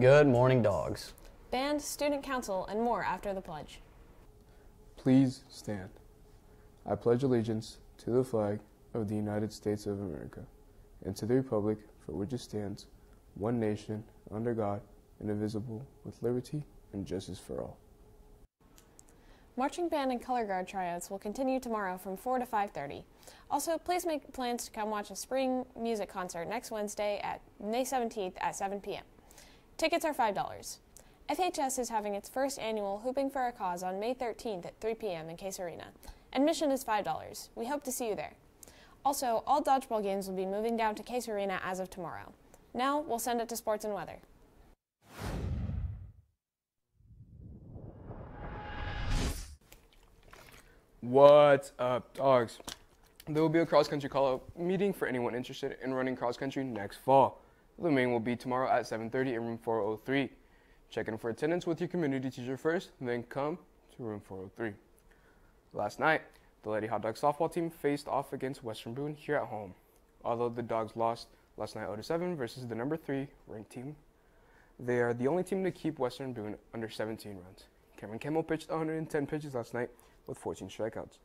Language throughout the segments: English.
Good morning, dogs. Band, student council, and more after the pledge. Please stand. I pledge allegiance to the flag of the United States of America and to the republic for which it stands, one nation, under God, indivisible, with liberty and justice for all. Marching band and color guard tryouts will continue tomorrow from 4 to 5:30. Also, please make plans to come watch a spring music concert next Wednesday at May 17th at 7 p.m. Tickets are $5. FHS is having its first annual Hooping for a Cause on May 13th at 3 p.m. in Case Arena. Admission is $5. We hope to see you there. Also, all dodgeball games will be moving down to Case Arena as of tomorrow. Now, we'll send it to sports and weather. What's up, dogs? There will be a cross country call out meeting for anyone interested in running cross country next fall. The meeting will be tomorrow at 7:30 in room 403. Check in for attendance with your community teacher first, then come to room 403. Last night, the Lady Hot Dog softball team faced off against Western Boone here at home. Although the Dogs lost last night 0-7 versus the number 3 ranked team, they are the only team to keep Western Boone under 17 runs. Cameron Campbell pitched 110 pitches last night with 14 strikeouts.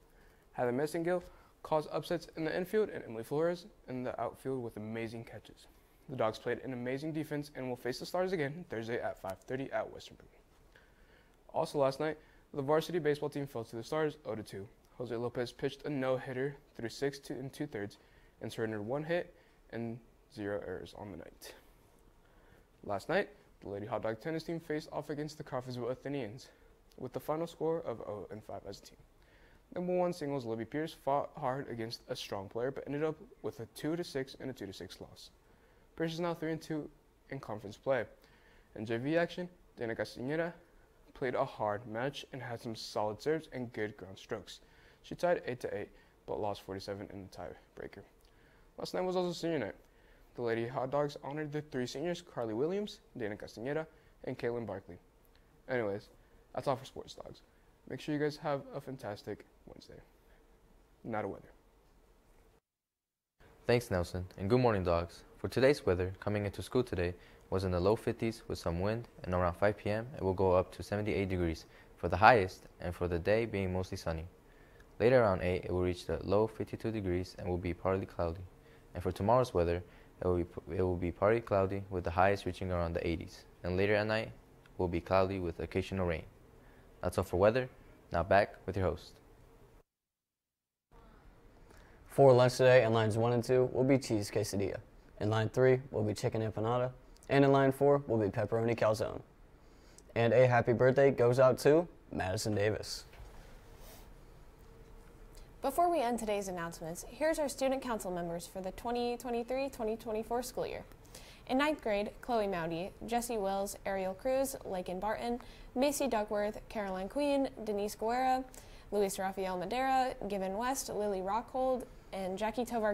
Heather Messingill caused upsets in the infield and Emily Flores in the outfield with amazing catches. The Dogs played an amazing defense and will face the Stars again Thursday at 5:30 at Western Boone. Also last night, the varsity baseball team fell to the Stars 0-2. Jose Lopez pitched a no-hitter through six two and two-thirds and surrendered one hit and zero errors on the night. Last night, the Lady Hot Dog tennis team faced off against the Crawfordsville Athenians with the final score of 0 and 5 as a team. Number one singles Libby Pierce fought hard against a strong player, but ended up with a 2 to 6 and a 2 to 6 loss. Pierce is now 3 and 2 in conference play. In JV action, Dana Castañeda played a hard match and had some solid serves and good ground strokes. She tied 8 to 8, but lost 47 in the tiebreaker. Last night was also senior night. The Lady Hot Dogs honored the three seniors Carly Williams, Dana Castañeda, and Caitlin Barkley. Anyways, that's all for Sports Dogs. Make sure you guys have a fantastic Wednesday. Not a weather. Thanks, Nelson, and good morning, dogs. For today's weather, coming into school today was in the low 50s with some wind, and around 5 p.m. it will go up to 78 degrees for the highest, and for the day being mostly sunny. Later around 8, it will reach the low 52 degrees and will be partly cloudy. And for tomorrow's weather, it will be, it will be partly cloudy with the highest reaching around the 80s. And later at night, will be cloudy with occasional rain. That's all for weather. Now back with your host. For lunch today, in lines 1 and 2 will be cheese quesadilla. In line 3 will be chicken empanada. And in line 4 will be pepperoni calzone. And a happy birthday goes out to Madison Davis. Before we end today's announcements, here's our student council members for the 2023-2024 school year. In ninth grade, Chloe Moundy, Jesse Wills, Ariel Cruz, Lakin Barton, Macy Duckworth, Caroline Queen, Denise Guerra, Luis Rafael Madera, Given West, Lily Rockhold, and Jackie Tovar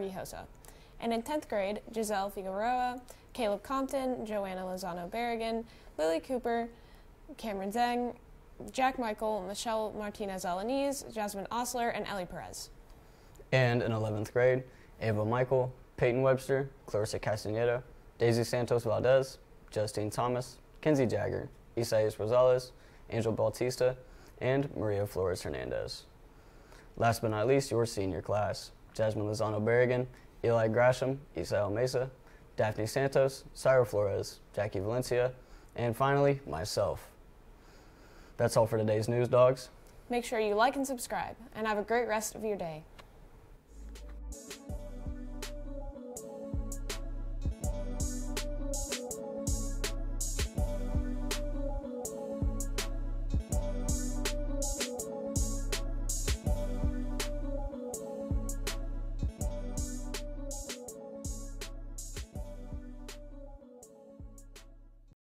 And in 10th grade, Giselle Figueroa, Caleb Compton, Joanna Lozano Berrigan, Lily Cooper, Cameron Zeng, Jack Michael, Michelle Martinez Alaniz, Jasmine Osler, and Ellie Perez. And in 11th grade, Ava Michael, Peyton Webster, Clarissa Castaneda, Daisy Santos Valdez, Justine Thomas, Kenzie Jagger, Isaias Rosales, Angel Bautista, and Maria Flores Hernandez. Last but not least, your senior class Jasmine Lozano Berrigan, Eli Grasham, Isao Mesa, Daphne Santos, Syra Flores, Jackie Valencia, and finally, myself. That's all for today's news, dogs. Make sure you like and subscribe, and have a great rest of your day.